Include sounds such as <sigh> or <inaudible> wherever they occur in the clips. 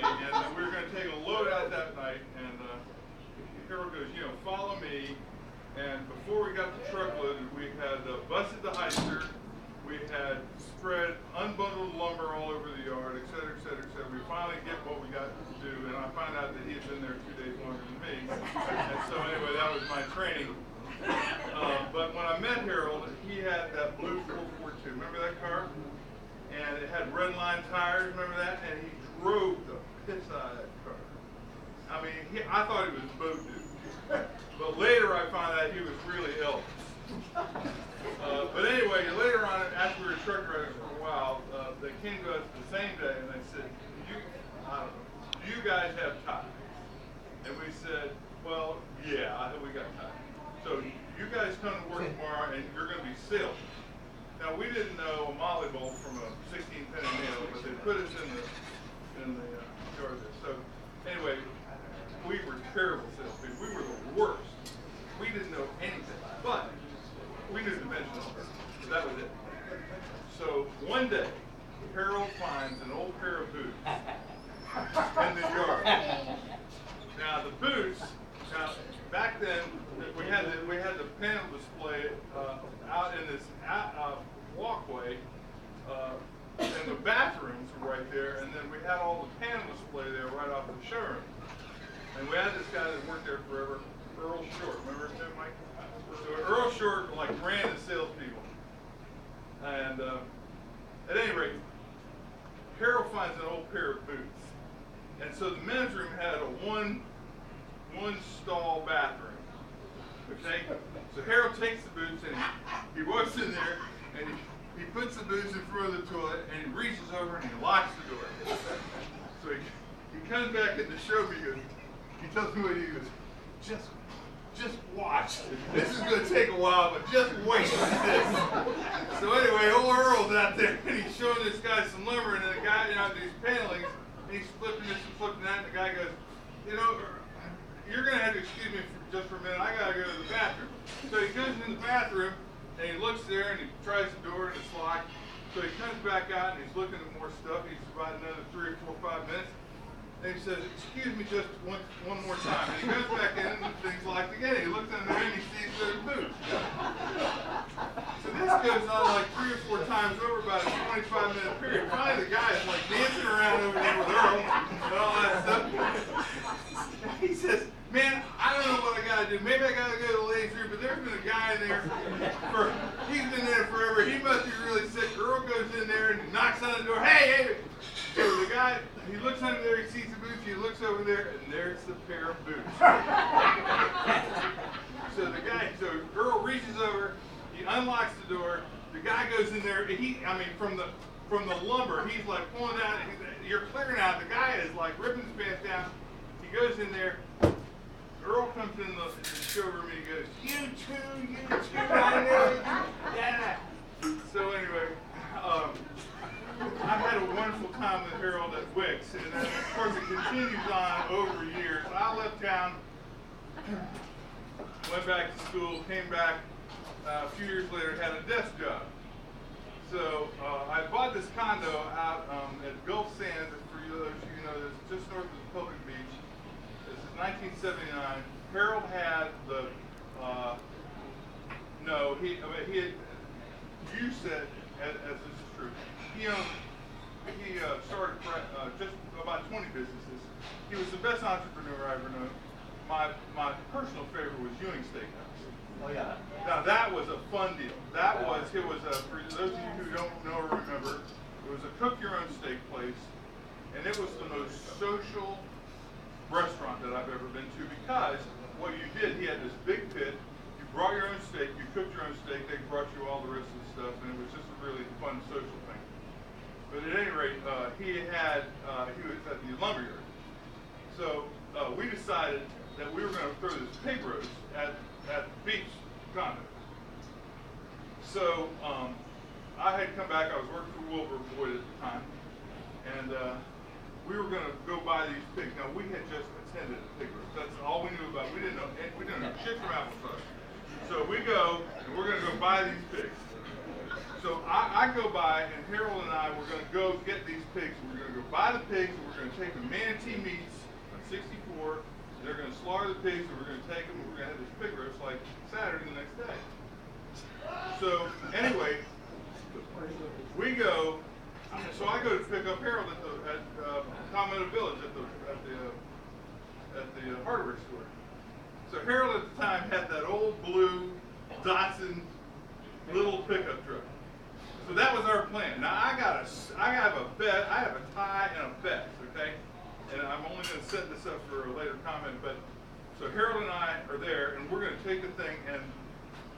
Friday, and we were going to take a load out that night. And uh, Carol goes, you know, follow me. And before we got the truck loaded, we had uh, busted the Hyster, we had spread unbundled lumber all over the yard, et cetera, et cetera, et cetera. We finally get what we got to do, and I find out that he had been there two days longer than me. And so anyway, that was my training. Uh, but when I met Harold, he had that blue 442. Remember that car? And it had red line tires. Remember that? And he drove the piss out of that car. I mean, he, I thought he was boat <laughs> dude. But later I found out he was really ill. Uh, but anyway, later on, after we were truck drivers for a while, uh, they came to us the same day and they said, you, I don't know, do you guys have time? And we said, well, yeah, I think we got time. So you guys come to work tomorrow and you're going to be sealed. Now we didn't know a molly bolt from a 16 penny nail, but they put us in the in the uh, yard there. So anyway, we were terrible salespeople. We were the worst. We didn't know anything, but we knew dimensional. So that was it. So one day, Harold finds an old pair of boots in the yard. Now the boots. Now back then we had the, we had the panel display uh, out in this uh, walkway, uh, and the bathrooms were right there, and then we had all the panel display there right off the showroom. And we had this guy that worked there forever, Earl Short. Remember him, Mike? So Earl Short like ran the salespeople. And uh, at any rate, Harold finds an old pair of boots. And so the men's room had a one one stall bathroom. Okay? So Harold takes the boots and he, he walks in there and he, he puts the boots in front of the toilet and he reaches over and he locks the door. So he, he comes back in the show me, he he tells me what he goes, just just watch. This is gonna take a while, but just wait on this. So anyway, old Earl's out there and he's showing this guy some lumber and the guy, you know, these panelings, and he's flipping this and flipping that, and the guy goes, you know, you're gonna have to excuse me for just for a minute. I gotta go to the bathroom. So he goes in the bathroom and he looks there and he tries the door and it's locked. So he comes back out and he's looking at more stuff. He's about another three or four, five minutes. And he says, excuse me just one, one more time. And he goes back in and thing's locked again. He looks in there and he sees those boots. So this goes on like three or four times over about a 25 minute period. Finally the guy is like dancing around over there with Earl and all that stuff. He says, man, I don't know what I gotta do. Maybe I gotta go to the ladies' room, but there's been a guy in there for, he's been there forever. He must be really sick. Earl goes in there and knocks on the door. Hey, hey. So the guy, he looks under there, he sees the boots, he looks over there, and there's the pair of boots. <laughs> so the guy, so Earl reaches over, he unlocks the door, the guy goes in there, he, I mean, from the, from the lumber, he's like pulling out, he's, you're clearing out, the guy is like ripping his pants down, he goes in there, Earl comes in the, the showroom and he goes, you too, you too, I know you, yeah. So anyway, um, I've had a wonderful time with Harold at Wickes, and then, of course it continues on over years. I left town, went back to school, came back uh, a few years later, had a desk job. So uh, I bought this condo out um, at Gulf Sands, for those of you know this, just north of Pocono Beach. This is 1979. Harold had the, uh, no, he, I mean, he had, you said, as, as this is true, he owned, he uh, started uh, just about 20 businesses. He was the best entrepreneur I ever knew. My, my personal favorite was Ewing Steakhouse. Oh, yeah. Now that was a fun deal. That was, it was a, for those of you who don't know or remember, it was a cook your own steak place, and it was the most social restaurant that I've ever been to because what you did, he had this big pit, you brought your own steak, you cooked your own steak, they brought you all the rest of the stuff, and it was just a really fun social thing. But at any rate, uh, he had, uh, he was at the lumberyard. So uh, we decided that we were going to throw this pig roast at, at the beach condo. So um, I had come back, I was working for Wilbur Boyd at the time, and uh, we were going to go buy these pigs. Now we had just attended a pig roast. That's all we knew about. We didn't know. We didn't know shit from applesauce. So we go and we're going to go buy these pigs. So I, I go by and Harold and I were going to go get these pigs. We're going to go buy the pigs and we're going to take the manatee meats on 64 They're gonna slaughter the pigs, and we're gonna take them, and we're gonna have this pig roast like Saturday the next day. So, anyway, we go, so I go to pick up Harold at the, at, uh, Palmetto Village at the, at the, uh, at the uh, hardware store. So Harold at the time had that old blue Datsun little pickup truck. So that was our plan. Now I got a, I have a bet, I have a tie and a bet, okay? And I'm only gonna set this up for a later comment, but, so Harold and I are there and we're gonna take the thing and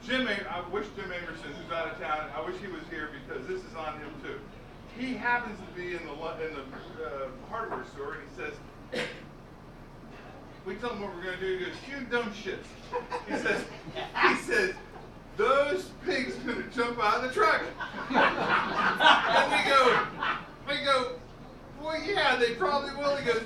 Jim, I wish Jim Amerson, who's out of town, I wish he was here because this is on him too. He happens to be in the, in the, uh, hardware store and he says, we tell him what we're gonna do. He goes, "You dumb shits." He says, "He says those pigs gonna jump out of the truck." <laughs> and we go, we go, well, yeah, they probably will. He goes,